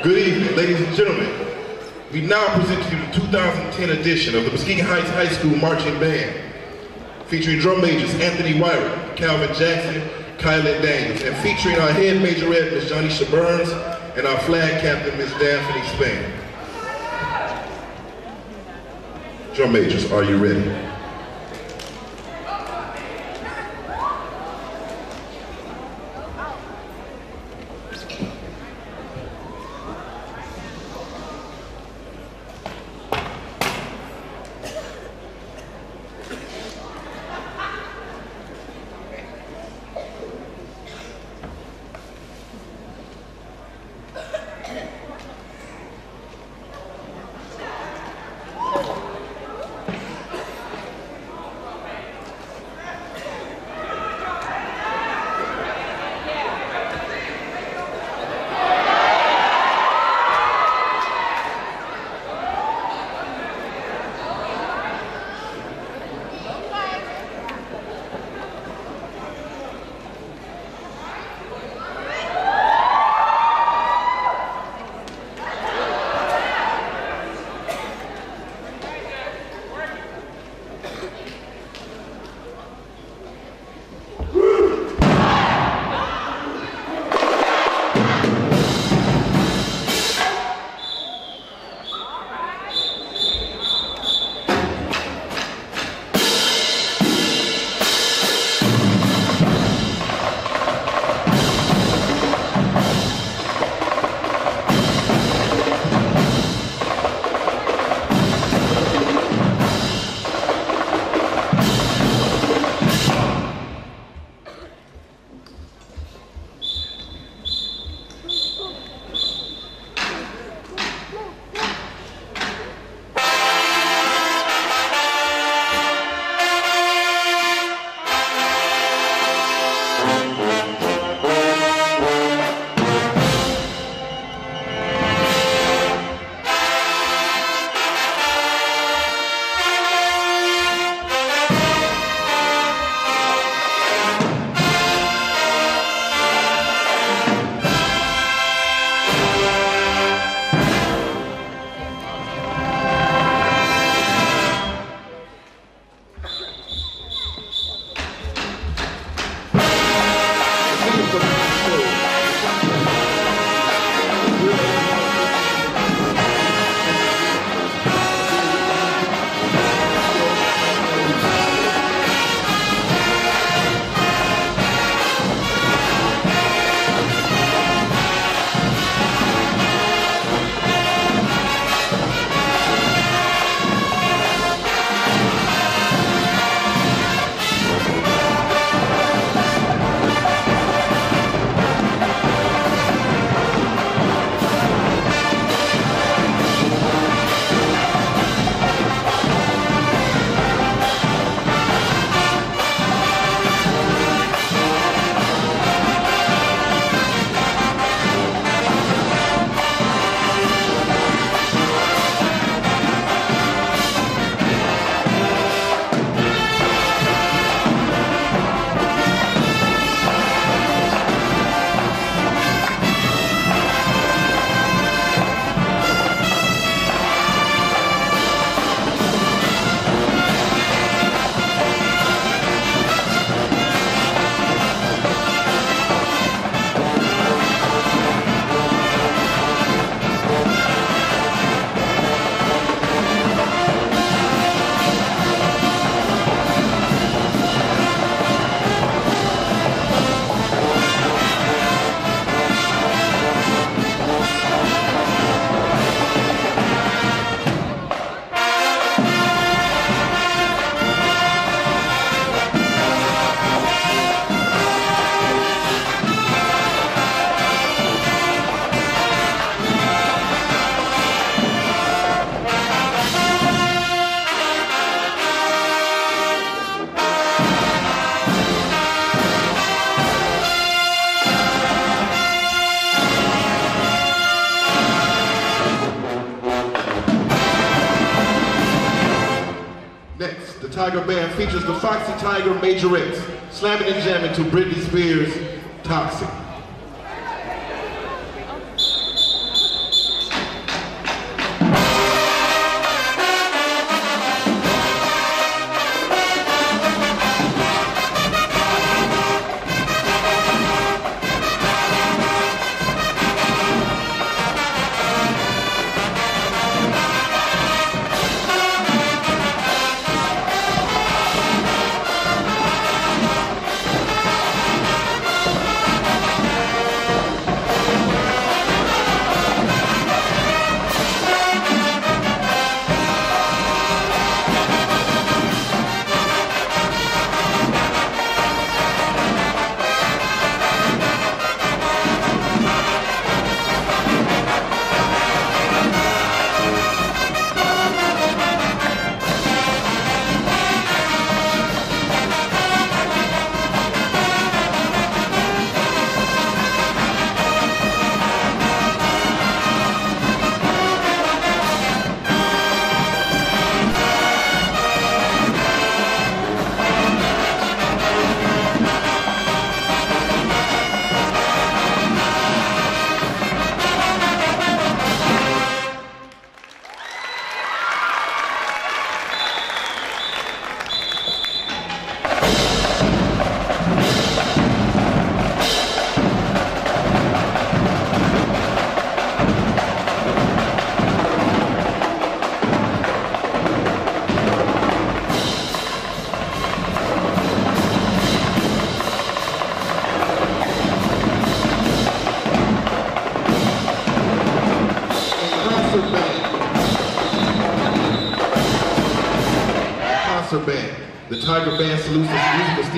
Good evening, ladies and gentlemen. We now present to you the 2010 edition of the Muskegon Heights High School Marching Band, featuring drum majors Anthony Wyrick, Calvin Jackson, Kylie Daniels, and featuring our head majorette, Miss Johnny Burns, and our flag captain, Miss Daphne Spain. Drum majors, are you ready? Tiger Band features the Foxy Tiger Majorettes, slamming and jamming to Britney Spears' Toxic.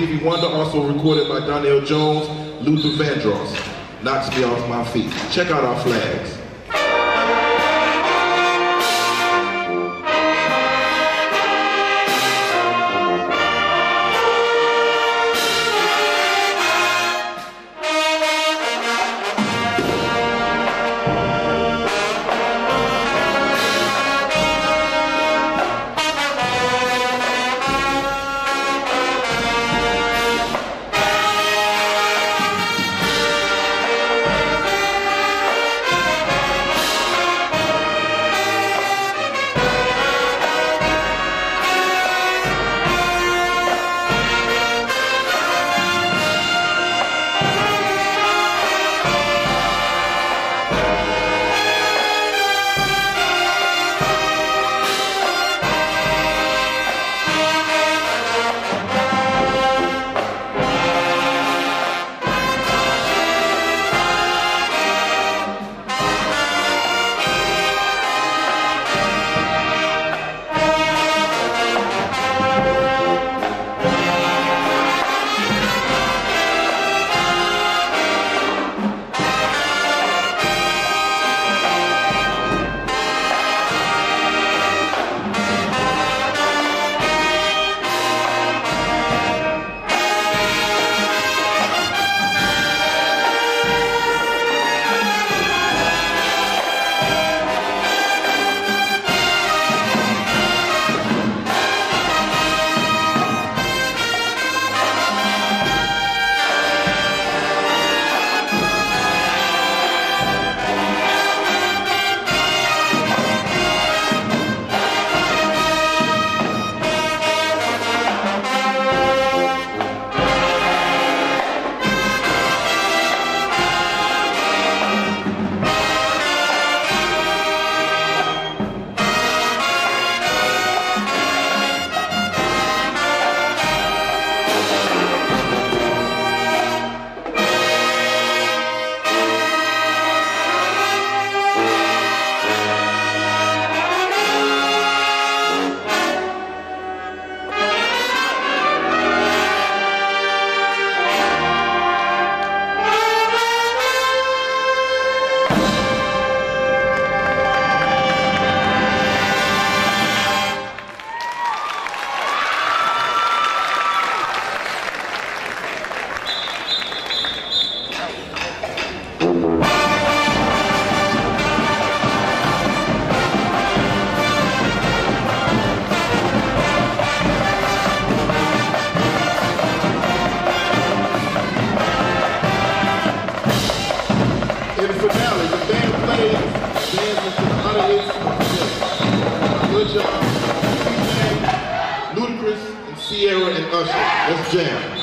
Stevie Wonder, also recorded by Donell Jones, Luther Vandross. Knocks me off my feet. Check out our flags. Ciara and Usher. Let's jam.